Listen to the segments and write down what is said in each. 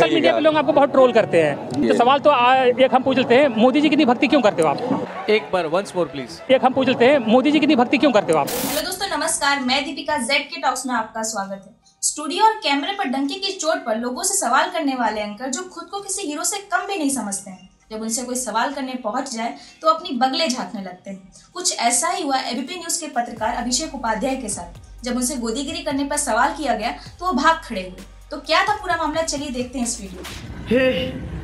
Social media पे लोग आपको बहुत ट्रोल करते हैं। तो सवाल तो आ, एक हम पूछ लेते हैं मोदी जी कितनी भक्ति क्यों करते हो आप? एक बार वंस मोर प्लीज़ एक हम पूछ लेते हैं मोदी जी कितनी भक्ति क्यों करते हो आप? हेलो दोस्तों नमस्कार मैं दीपिका जेड के टॉक्स में आपका स्वागत है। स्टूडियो और कैमरे पर डंके की चोट पर लोगों से सवाल करने वाले एंकर जो खुद को किसी हीरो से कम भी नहीं समझते हैं। जब उनसे कोई सवाल करने पहुँच जाए तो अपनी बगले झांकने लगते हैं। कुछ ऐसा ही हुआ एबीपी न्यूज़ के पत्रकार अभिषेक उपाध्याय के साथ। जब उनसे गोदीगिरी करने पर सवाल किया गया तो वो भाग खड़े हुए। तो क्या था पूरा मामला? चलिए देखते हैं इस वीडियो हे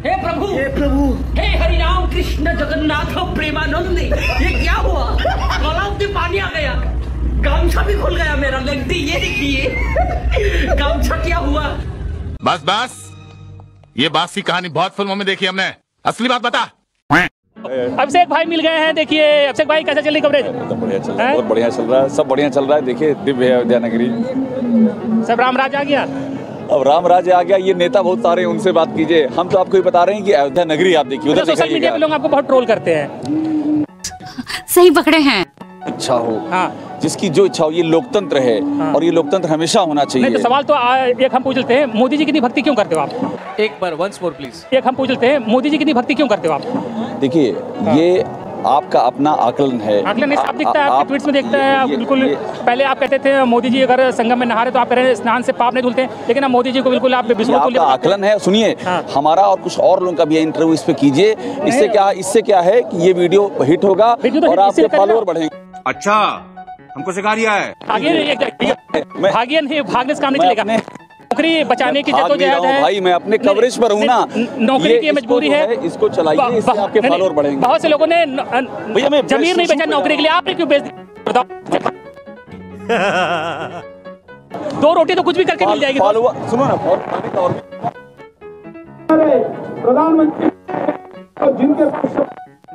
हे प्रभु! हे प्रभु! हे हरिराम कृष्ण जगन्नाथ प्रेमानंद ये क्या हुआ? तालाब में पानी आ गया। गामछा भी खुल गया मेरा। लगती ये देखिए। गामछा क्या हुआ? बस बस। ये बात सी कहानी बहुत फ़िल्मों में देखी हमने। असली बात बता। अभिषेक भाई मिल गए हैं देखिए। अभिषेक भाई कैसे चल रही कवरेज? एकदम बढ़िया चल रहा है बहुत बढ़िया चल रहा है सब बढ़िया चल रहा है। देखिए दिव्य है अयोध्या सब राम राज आ गया? अब राम राज्य आ गया ये नेता बहुत सारे हैं उनसे बात कीजिए। हम तो आपको ये बता रहे हैं कि अयोध्या नगरी आप देखिए तो उधर सोशल मीडिया पे लोग आपको बहुत ट्रोल करते हैं। सही पकड़े हैं। इच्छा हो। हाँ। जिसकी जो इच्छा हो ये लोकतंत्र है हाँ। और ये लोकतंत्र हमेशा होना नहीं तो चाहिए। सवाल तो आ, एक हम पूछ लेते हैं मोदी जी कितनी भक्ति क्यों करते हो आप? एक बार वंस मोर प्लीज़ एक हम पूछ लेते हैं मोदी जी कितनी भक्ति क्यों करते हो आप? देखिए ये आपका अपना आकलन है। आकलन नहीं साफ़ आ- दिखता है आपके ट्वीट्स में देखता है बिल्कुल पहले आप कहते थे मोदी जी अगर संगम में नहा रहे तो आप कह रहे हैं स्नान से पाप नहीं धुलते लेकिन अब मोदी जी को बिल्कुल आप आपका आकलन है। सुनिए हाँ। हमारा और कुछ और लोगों का भी इंटरव्यू इस पर कीजिए। इससे क्या इससे क्या है कि ये वीडियो हिट होगा तो और आपके फॉलोअर बढ़ेंगे। अच्छा हमको सिखा दिया है। भागिए नहीं भागने से काम नहीं चलेगा। नौकरी बचाने की जद्दोजहद है भाई मैं अपने कवरेज पर हूँ ना। नौकरी की मजबूरी है। इसको चलाइए ब- आपके फॉलोअर बढ़ेंगे। बहुत से लोगों ने न- भैया, मैं जमीर नहीं बचा नौकरी के लिए आपने क्यों बेच दी रोटी तो कुछ भी करके मिल जाएगी सुनो ना और भी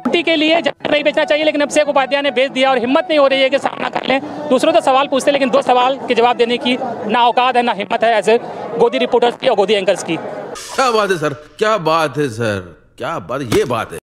रोटी के लिए नहीं बेचना चाहिए, लेकिन अभिषेक उपाध्याय ने बेच दिया और हिम्मत नहीं हो रही है कि सामना कर लें। दूसरों तो सवाल पूछते लेकिन दो सवाल के जवाब देने की ना औकात है, ना हिम्मत है ऐसे गोदी रिपोर्टर्स की और गोदी एंकर्स की। क्या बात है, सर? क्या बात है, सर? क्या बात? ये बात है।